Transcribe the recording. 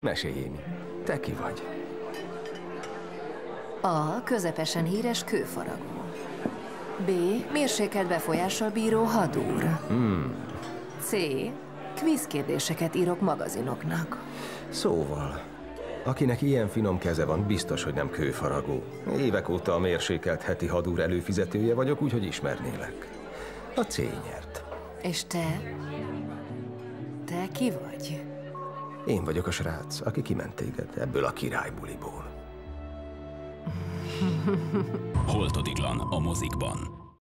Mesélj, Émi. Te ki vagy? A. Közepesen híres kőfaragó. B. Mérsékelt befolyással bíró hadúr. Hmm. C. Quiz kérdéseket írok magazinoknak. Szóval, akinek ilyen finom keze van, biztos, hogy nem kőfaragó. Évek óta a mérsékelt heti hadúr előfizetője vagyok, úgyhogy ismernélek. A C nyert. És te? Te ki vagy? Én vagyok a srác, aki kiment téged ebből a királybuliból. Holtodiglan a mozikban.